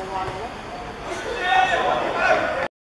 the water.